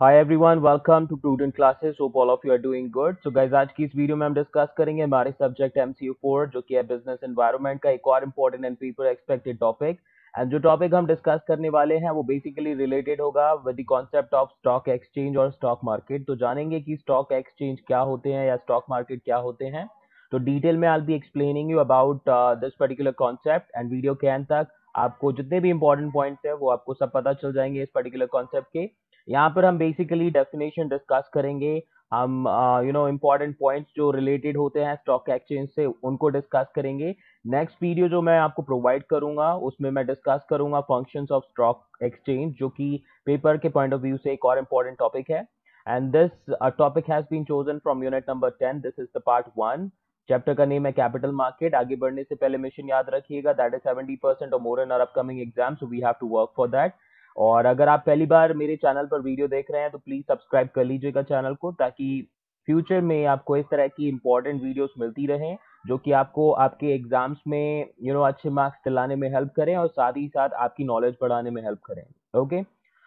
Hi everyone welcome to Prudent classes hope all of you are doing good so guys आज की इस video में हम discuss करेंगे हमारे सब्जेक्ट एमसीयू 4 जो कि है बिज़नेस एनवायरनमेंट का एक और important and people expected topic and जो टॉपिक हम डिस्कस करने वाले हैं, वो बेसिकली रिलेटेड होगा with the concept of stock exchange और स्टॉक मार्केट तो जानेंगे कि स्टॉक एक्सचेंज क्या होते हैं या स्टॉक मार्केट क्या होते हैं. तो डिटेल में I be explaining you about this particular concept and video के एंड तक. आपको जितने भी इंपॉर्टेंट पॉइंट्स है, वो आपको सब पता चल जाएँगे इस पर्टिकुलर कॉन्सेप्ट के. यहाँ पर हम बेसिकली डेफिनेशन डिस्कस करेंगे। हम यू नो इंपॉर्टेंट पॉइंट्स जो रिलेटेड होते हैं स्टॉक एक्सचेंज से, उनको डिस्कस करेंगे। नेक्स्ट वीडियो जो मैं आपको प्रोवाइड करूँगा, उसमें मैं डिस्कस करूँगा फ़ंक्शंस ऑफ़ स्टॉक एक्सचेंज जो कि पेपर के पॉइंट ऑफ़ व्यू से एक और इम्पोर्टेंट टॉपिक है। And this topic has been chosen from unit number ten this is the part one chapter का नेम है कैपिटल मार्केट आगे बढ़ने से पहले मिशन याद रखिएगा दैट इज़ सेवेंटी परसेंट और more in are upcoming exam so we have to work for that और अगर आप पहली बार मेरे चैनल पर वीडियो देख रहे हैं तो प्लीज़ सब्सक्राइब कर लीजिएगा चैनल को ताकि फ्यूचर में आपको इस तरह की इंपॉर्टेंट वीडियोस मिलती रहें जो कि आपको आपके एग्ज़ाम्स में यू you नो know, अच्छे मार्क्स दिलाने में हेल्प करें और साथ ही साथ आपकी नॉलेज बढ़ाने में हेल्प करें ओके?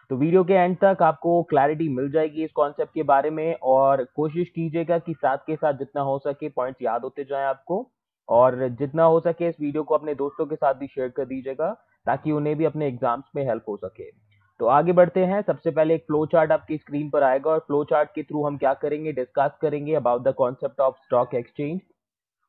तो वीडियो के एंड तक आपको क्लैरिटी मिल जाएगी इस कॉन्सेप्ट के बारे में और कोशिश कीजिएगा कि साथ के साथ जितना हो सके पॉइंट्स याद होते जाएँ आपको और जितना हो सके इस वीडियो को अपने दोस्तों के साथ भी शेयर कर दीजिएगा। ताकि उन्हें भी अपने एग्ज़ाम्स में हेल्प हो सके। तो आगे बढ़ते हैं। सबसे पहले एक फ्लो चार्ट आपकी स्क्रीन पर आएगा और फ्लो चार्ट के थ्रू हम क्या करेंगे? डिस्कस करेंगे about the concept of stock exchange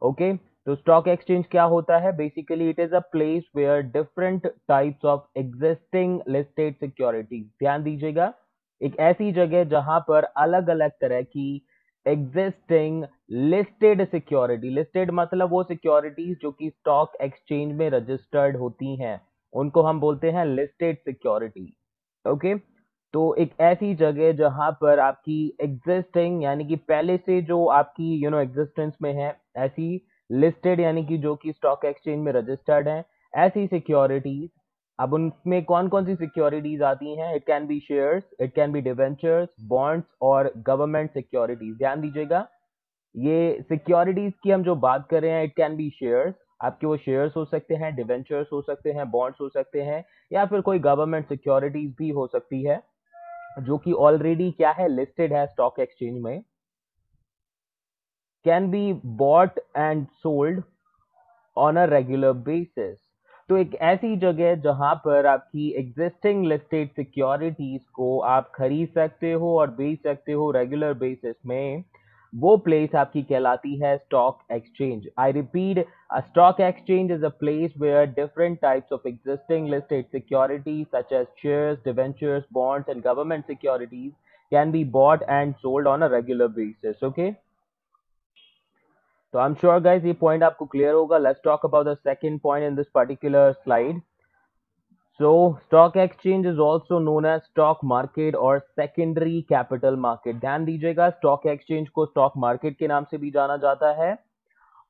okay तो स्टॉक एक्सचेंज क्या होता है? Basically it is a place where different types of existing listed securities ध्यान दीजिएगा। एक ऐसी जगह जहाँ पर अलग अलग तरह की एग्जिस्टिंग लिस्टेड सिक्योरिटी लिस्टेड मतलब वो सिक्योरिटीज जो कि स्टॉक एक्सचेंज में रजिस्टर्ड होती हैं। उनको हम बोलते हैं लिस्टेड सिक्योरिटी ओके तो एक ऐसी जगह जहाँ पर आपकी एग्जिस्टिंग यानी कि पहले से जो आपकी यू नो एग्जिस्टेंस में है, ऐसी लिस्टेड यानी कि जो कि स्टॉक एक्सचेंज में रजिस्टर्ड है, ऐसी सिक्योरिटीज अब उनमें कौन कौन सी सिक्योरिटीज आती हैं? It can be shares it can be debentures bonds और गवर्नमेंट सिक्योरिटीज ध्यान दीजिएगा। ये सिक्योरिटीज की हम जो बात कर रहे हैं इट कैन बी शेयर्स आपके वो शेयर्स हो सकते हैं डिवेंचर्स हो सकते हैं बॉन्ड्स हो सकते हैं, या फिर कोई गवर्नमेंट सिक्योरिटीज भी हो सकती है, जो कि ऑलरेडी क्या है लिस्टेड है स्टॉक एक्सचेंज में। Can be bought and sold on a regular basis तो एक ऐसी जगह जहाँ पर आपकी एग्जिस्टिंग लिस्टेड सिक्योरिटीज को आप खरीद सकते हो और बेच सकते हो रेगुलर बेसिस में। वो प्लेस आपकी कहलाती है stock exchange I repeat stock exchange is a place where different types of existing listed securities such as shares debentures bonds and government securities can be bought and sold on a regular basis okay तो I am sure guys ये point आपको clear होगा. Let's talk about the second point in this particular slide So, stock exchange is also known as stock market और secondary capital market. ध्यान दीजिएगा, stock exchange को stock market के नाम से भी जाना जाता है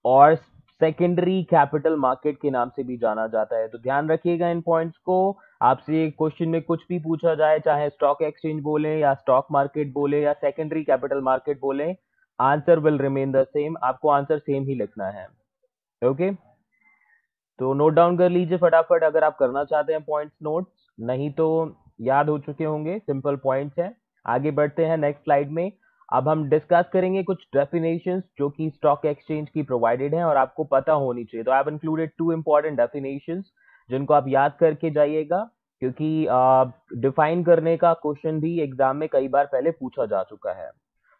और secondary capital market के नाम से भी जाना जाता है तो ध्यान रखिएगा इन पॉइंट्स को आपसे क्वेश्चन में कुछ भी पूछा जाए, चाहे स्टॉक एक्सचेंज बोले या स्टॉक मार्केट बोले या सेकेंडरी कैपिटल मार्केट बोले answer will remain the same आपको आंसर सेम ही लिखना है ओके okay? तो नोट डाउन कर लीजिए फटाफट अगर आप करना चाहते हैं पॉइंट्स नोट्स नहीं तो याद हो चुके होंगे सिंपल पॉइंट्स हैं। आगे बढ़ते हैं नेक्स्ट स्लाइड में। अब हम डिस्कस करेंगे कुछ डेफिनेशन जो कि स्टॉक एक्सचेंज की प्रोवाइडेड हैं और आपको पता होनी चाहिए। तो I included two important definition जिनको आप याद करके जाइएगा क्योंकि डिफाइन uh, करने का क्वेश्चन भी एग्ज़ाम में कई बार पहले पूछा जा चुका है।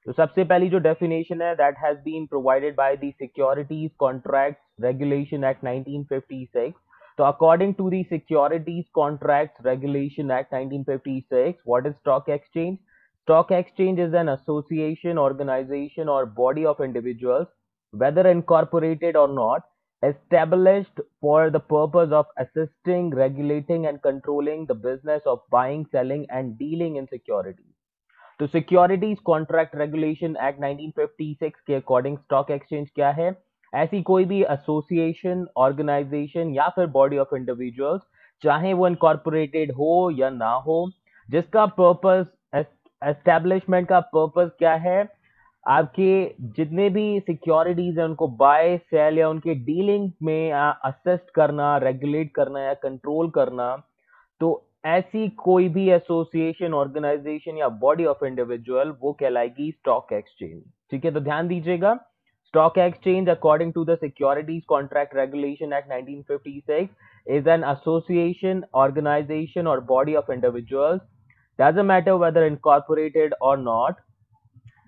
तो सबसे पहली जो डेफिनेशन है that has been provided by the securities contract regulation act 1956 तो according to the securities contract regulation act 1956 what is stock exchange stock exchange is an association organisation और body of individuals whether incorporated or not established for the purpose of assisting regulating and controlling the business of buying selling and dealing in securities तो securities contract regulation act 1956 के according stock exchange क्या है ऐसी कोई भी association organisation या फिर body of individuals चाहे वो इनकॉर्पोरेटेड हो या ना हो, जिसका पर्पस एस्टेब्लिशमेंट का पर्पस क्या है, आपके जितने भी सिक्योरिटीज है उनको बाय सेल या उनके डीलिंग में असिस्ट करना रेगुलेट करना या कंट्रोल करना तो ऐसी कोई भी एसोसिएशन ऑर्गेनाइजेशन या बॉडी ऑफ़ इंडिविजुअल वो कहलाएगी स्टॉक एक्सचेंज ठीक है तो ध्यान दीजिएगा stock exchange according to the securities contract regulation act 1956 is an association organization or body of individuals doesn't matter whether incorporated or not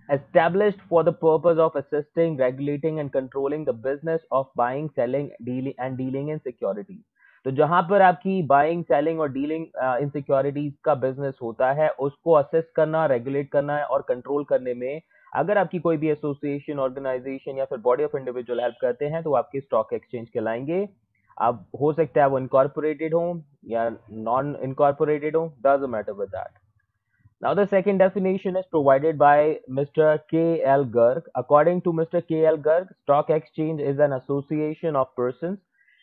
established for the purpose of assisting regulating and controlling the business of buying selling dealing and dealing in securities तो जहाँ पर आपकी buying selling और dealing in securities का business होता है उसको assist करना रेगुलेट करना है और कंट्रोल करने में अगर आपकी कोई भी एसोसिएशन ऑर्गेनाइजेशन या फिर बॉडी ऑफ़ इंडिविजुअल हेल्प करते हैं तो आपके स्टॉक एक्सचेंज कहलाएँगे। अब हो सकता है वो इनकॉर्पोरेटेड हो या नॉन इनकॉर्पोरेटेड हो does matter with now the second definition is provided by mister K L Garg according to mister K L Garg stock exchange is an association of person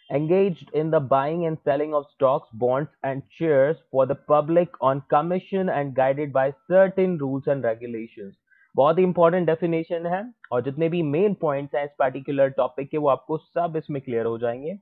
engage in the buying and selling of stocks bonds and share for the public on commission and guided by certain rules and regulation बहुत ही important definition है और जितने भी main points हैं इस particular topic के, वो आपको सब इसमें क्लियर हो जाएँगे।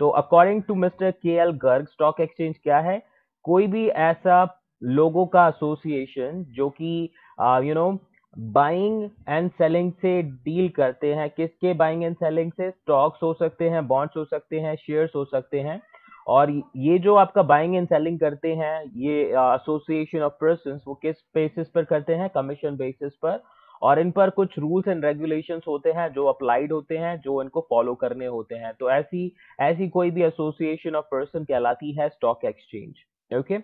तो according to mister K L Garg stock exchange क्या है? कोई भी ऐसा लोगों का एसोसिएशन जो कि you know buying and selling से डील करते हैं। किसके बाइंग एंड सेलिंग से? स्टॉक्स हो सकते हैं बॉन्ड्स हो सकते हैं शेयर्स हो सकते हैं। और ये जो आपका बाइंग एंड सेलिंग करते हैं, ये एसोसिएशन ऑफ़ पर्सन वो किस बेसिस पर करते हैं? कमीशन बेसिस पर। और इन पर कुछ रूल्स एंड रेगुलेशंस होते हैं, जो अप्लाइड होते हैं, जो इनको फॉलो करने होते हैं। तो ऐसी ऐसी कोई भी एसोसिएशन ऑफ़ पर्सन कहलाती है स्टॉक एक्सचेंज ओके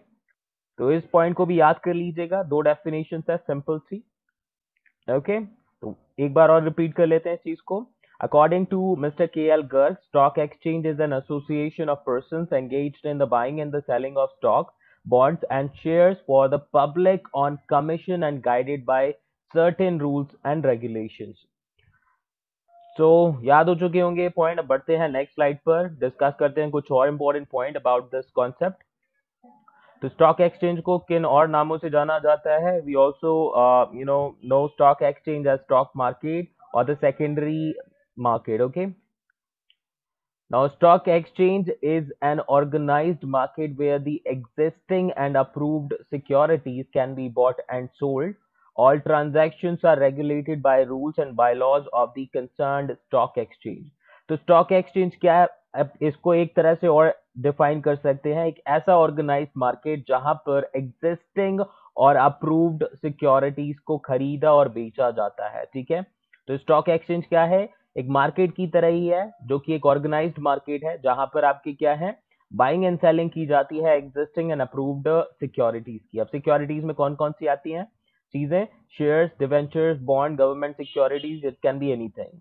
तो इस पॉइंट को भी याद कर लीजिएगा। दो डेफिनेशन है सिंपल सी। ओके तो एक बार और रिपीट कर लेते हैं चीज़ को। According to Mr. K.L. Garg, stock exchange is an association of persons engaged in the buying and the selling of stock, bonds, and shares for the public on commission and guided by certain rules and regulations. so, याद हो चुके होंगे point अब बढ़ते हैं next slide पर discuss करते हैं कुछ और important point about this concept तो स्टॉक एक्सचेंज को किन और नामों से जाना जाता है we also you know no stock exchange as stock market और the secondary market okay Now, stock exchange is an organized market where the existing and approved securities can be bought and sold. All transactions are regulated by rules and bylaws of the concerned stock exchange. तो stock exchange क्या है अब इसको एक तरह से और define कर सकते हैं एक ऐसा ऑर्गेनाइज मार्केट जहाँ पर एग्जिस्टिंग और अप्रूव्ड सिक्योरिटीज को खरीदा और बेचा जाता है ठीक है तो स्टॉक एक्सचेंज क्या है एक मार्केट की तरह ही है, जो कि एक ऑर्गेनाइज्ड मार्केट है, जहाँ पर आपकी क्या है, बाइंग एंड सेलिंग की जाती है एग्जिस्टिंग एंड अप्रूव्ड सिक्योरिटीज की। अब सिक्योरिटीज में कौन कौन सी आती हैं? चीज़ें shares debentures bond government securities it can be anything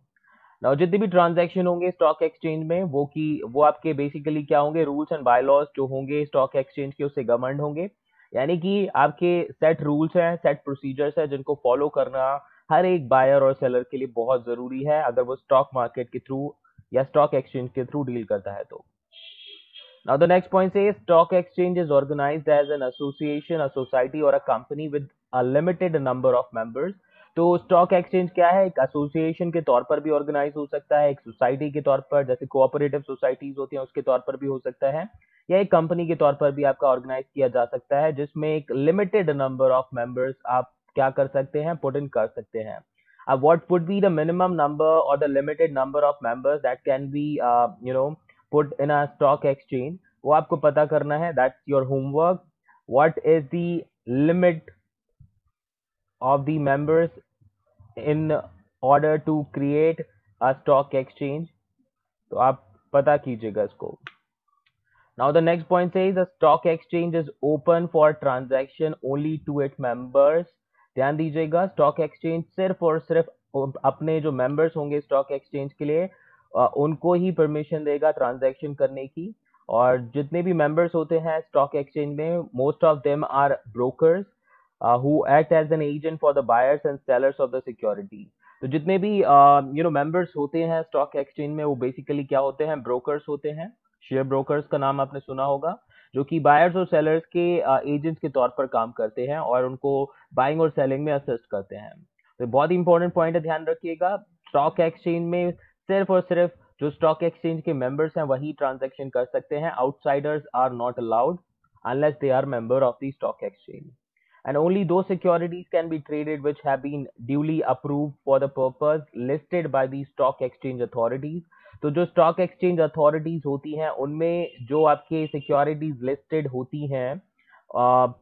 now जितने भी ट्रांजैक्शन होंगे स्टॉक एक्सचेंज में, वो की, वो आपके बेसिकली क्या होंगे रूल्स एंड बायलॉज जो होंगे स्टॉक एक्सचेंज के, उससे गवर्न होंगे। यानी कि आपके सेट रूल्स हैं सेट प्रोसीजर्स हैं, जिनको फॉलो करना हर एक बायर और सेलर के लिए बहुत ज़रूरी है अगर वो स्टॉक मार्केट के थ्रू या स्टॉक एक्सचेंज के थ्रू डील करता है तो। Now the next point says stock exchange is organized as an association, a society or a company with a number of members. तो स्टॉक एक्सचेंज क्या है? एक एसोसिएशन के तौर पर भी ऑर्गेनाइज हो सकता है एक सोसाइटी के तौर पर जैसे कोऑपरेटिव सोसाइटीज होती हैं उसके तौर पर भी हो सकता है या एक कंपनी के तौर पर भी आपका ऑर्गेनाइज किया जा सकता है जिसमें एक लिमिटेड नंबर ऑफ़ मेंबर्स आप क्या कर सकते हैं पुट इन कर सकते हैं। अब what would be the minimum number और the limited number of members that can be you know put in stock exchange वो आपको पता करना है that your homework what is the limit of the members in order to create a stock exchange तो आप पता कीजिएगा इसको। Now the next point is the stock exchange is open for transaction only to it members ध्यान दीजिएगा stock exchange सिर्फ़ और सिर्फ़ अपने जो मेंबर्स होंगे स्टॉक एक्सचेंज के लिए उनको ही परमिशन देगा ट्रांजैक्शन करने की। और जितने भी मेंबर्स होते हैं स्टॉक एक्सचेंज में most of them are brokers who act as an agent for the buyers and sellers of the security तो जितने भी यू नो मेंबर्स होते हैं स्टॉक एक्सचेंज में, वो बेसिकली क्या होते हैं? ब्रोकर्स होते हैं। शेयर ब्रोकर्स का नाम आपने सुना होगा। जो कि बायर्स और सेलर्स के एजेंट्स के तौर पर काम करते हैं और उनको बाइंग और सेलिंग में असिस्ट करते हैं। तो बहुत इंपॉर्टेंट पॉइंट है, ध्यान रखिएगा। स्टॉक एक्सचेंज में सिर्फ़ और सिर्फ़ जो स्टॉक एक्सचेंज के मेंबर्स हैं, वही ट्रांजेक्शन कर सकते हैं। Outsiders are not allowed unless they are member of the stock exchange and only those securities can be traded which have been duly approve for the purpose listed by the stock exchange authorities तो जो stock exchange authorities होती हैं, उनमें जो आपके securities listed होती हैं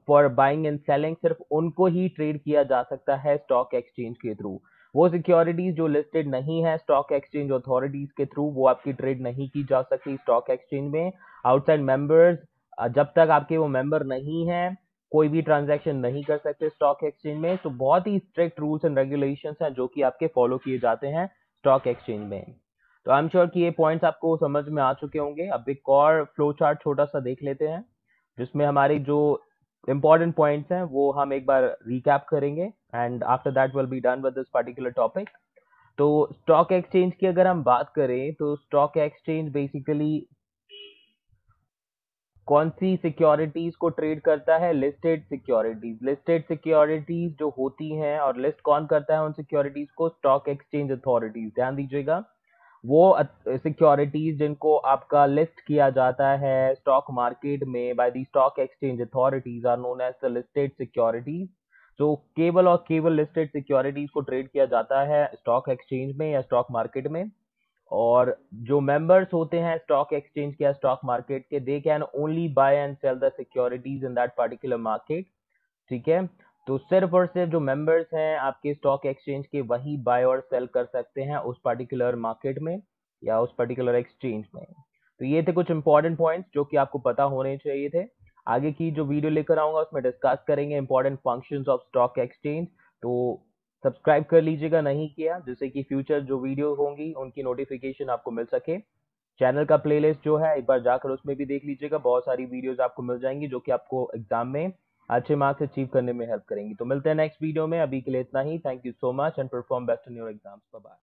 for buying and selling सिर्फ़ उनको ही ट्रेड किया जा सकता है स्टॉक एक्सचेंज के थ्रू वो सिक्योरिटीज जो लिस्टेड नहीं है स्टॉक एक्सचेंज अथॉरिटीज के थ्रू वो आपकी ट्रेड नहीं की जा सकती स्टॉक एक्सचेंज में। आउटसाइड मेंबर्स जब तक आपके वो मेंबर नहीं है, कोई भी ट्रांजैक्शन नहीं कर सकते स्टॉक एक्सचेंज में। तो बहुत ही स्ट्रिक्ट रूल्स एंड रेगुलेशन हैं जो कि आपके फॉलो किए जाते हैं स्टॉक एक्सचेंज में। तो आई एम श्योर कि ये पॉइंट्स आपको समझ में आ चुके होंगे। अब एक और फ्लो चार्ट छोटा सा देख लेते हैं, जिसमें हमारी जो इंपॉर्टेंट पॉइंट्स हैं, वो हम एक बार रिकैप करेंगे and after that will be done with this particular topic तो स्टॉक एक्सचेंज की अगर हम बात करें तो स्टॉक एक्सचेंज बेसिकली कौन सी सिक्योरिटीज को ट्रेड करता है? लिस्टेड सिक्योरिटीज लिस्टेड सिक्योरिटीज जो होती हैं और लिस्ट कौन करता है उन सिक्योरिटीज को? स्टॉक एक्सचेंज अथॉरिटीज ध्यान दीजिएगा। वो सिक्योरिटीज जिनको आपका लिस्ट किया जाता है स्टॉक मार्केट में by the stock exchange authorities are known as the listed securities जो केवल और केवल लिस्टेड सिक्योरिटीज को ट्रेड किया जाता है स्टॉक एक्सचेंज में या स्टॉक मार्केट में। और जो मेंबर्स होते हैं स्टॉक एक्सचेंज के या स्टॉक मार्केट के they can only buy and sell the securities in that particular market ठीक है? तो सिर्फ़ और सिर्फ़ जो मेंबर्स हैं, आपके स्टॉक एक्सचेंज के वही बाय और सेल कर सकते हैं उस पर्टिकुलर मार्केट में या उस पर्टिकुलर एक्सचेंज में। तो ये थे कुछ इंपॉर्टेंट पॉइंट्स जो कि आपको पता होने चाहिए थे। आगे की जो वीडियो लेकर आऊँगा, उसमें डिस्कस करेंगे important function of stock exchange तो सब्सक्राइब कर लीजिएगा, नहीं किया, जिससे कि फ्यूचर जो वीडियो होंगी, उनकी नोटिफिकेशन आपको मिल सके। चैनल का प्लेलिस्ट जो है, एक बार जाकर उसमें भी देख लीजिएगा। बहुत सारी वीडियोस आपको मिल जाएँगी, जो कि आपको एग्ज़ाम में अच्छे मार्क्स अचीव करने में हेल्प करेंगी। तो मिलते हैं नेक्स्ट वीडियो में। अभी के लिए इतना ही। Thank you so much and perform best in your exams bye